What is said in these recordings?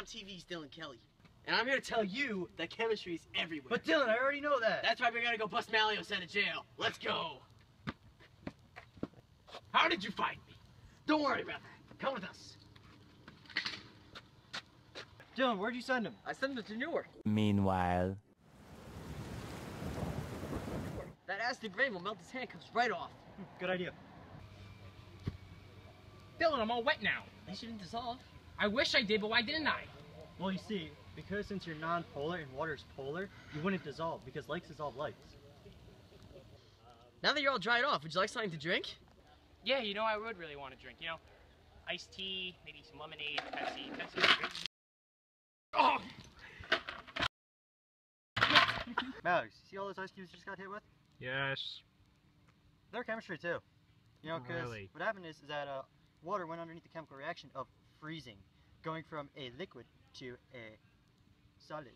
I'm TV's Dylan Kelly. And I'm here to tell you that chemistry is everywhere. But Dylan, I already know that. That's why we're gonna go bust Malios out of jail. Let's go. How did you find me? Don't worry about that. Come with us. Dylan, where'd you send him? I sent him to Newark. Meanwhile. That acid rain will melt his handcuffs right off. Good idea. Dylan, I'm all wet now. They shouldn't dissolve. I wish I did, but why didn't I? Well, you see, because since you're non-polar and water's polar, you wouldn't dissolve because likes dissolve likes. Now that you're all dried off, would you like something to drink? Yeah, you know, I would really want to drink, you know? Iced tea, maybe some lemonade, Pepsi, Pepsi. Oh! Max, see all those ice cubes you just got hit with? Yes. They're chemistry too. You know, because Really? what happened is, is that uh, water went underneath the chemical reaction of freezing, going from a liquid to a solid.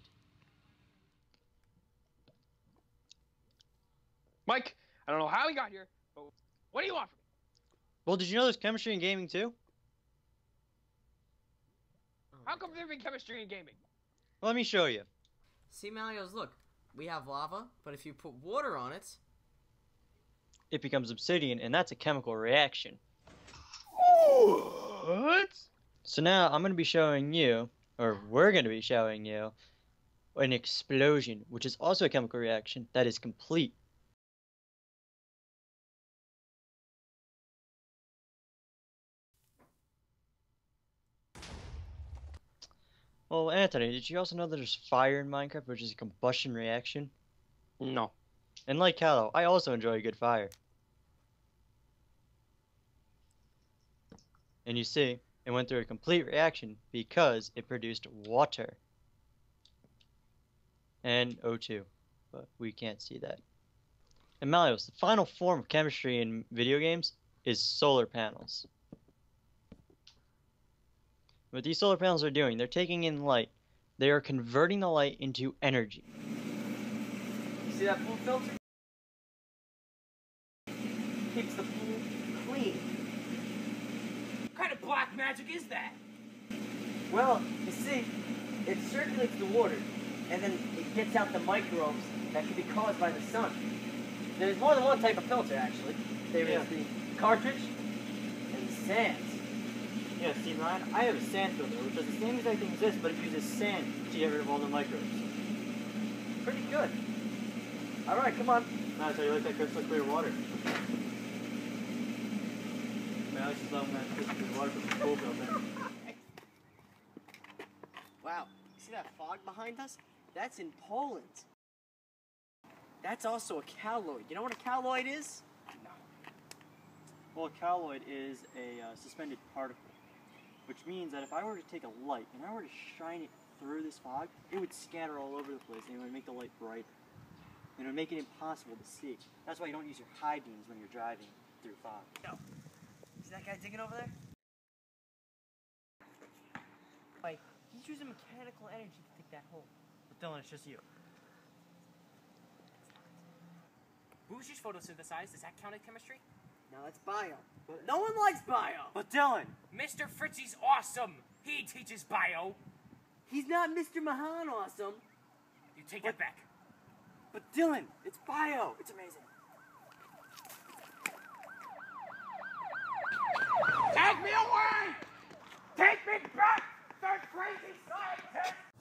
Mike, I don't know how he got here, but what do you want from me? Well, did you know there's chemistry in gaming too? How come there be chemistry in gaming? Well, let me show you. See, Malios, look. We have lava, but if you put water on it, It becomes obsidian, and that's a chemical reaction. What? So now I'm going to be showing you, or we're going to be showing you, an explosion, which is also a chemical reaction that is complete. Well, Anthony, did you also know that there's fire in Minecraft, which is a combustion reaction? No. And like Callow, I also enjoy a good fire. And you see, it went through a complete reaction because it produced water. And O2. But we can't see that. And Malios, the final form of chemistry in video games is solar panels. What these solar panels are doing, they're taking in light. They are converting the light into energy. you see that pool filter? Keeps the pool clean. What kind of black magic is that? Well, you see, it circulates the water, and then it gets out the microbes that can be caused by the sun. There's more than one type of filter, actually. There is Yeah. the cartridge and the sand. Yeah, see, Ryan, I have a sand filter, which does the same exact thing as this, but it uses sand to get rid of all the microbes. Pretty good. All right, come on. Nice, how you like that crystal clear water? Man, I just love that crystal clear water from the pool filter. Wow, you see that fog behind us? That's in Poland. That's also a colloid. You know what a colloid is? No. Well, a colloid is a uh, suspended particle, which means that if I were to take a light and I were to shine it through this fog, it would scatter all over the place and it would make the light brighter. And it would make it impossible to see. That's why you don't use your high beams when you're driving through fog. See that guy digging over there? Like, he's using mechanical energy to dig that hole. But Dylan, it's just you. Bougie's photosynthesized. Does that count as chemistry? No, that's bio. But no one likes bio. But Dylan! Mr. Fritzy's awesome. He teaches bio. He's not Mr. Mahan awesome. You take that back. But Dylan, it's bio! It's amazing. crazy scientist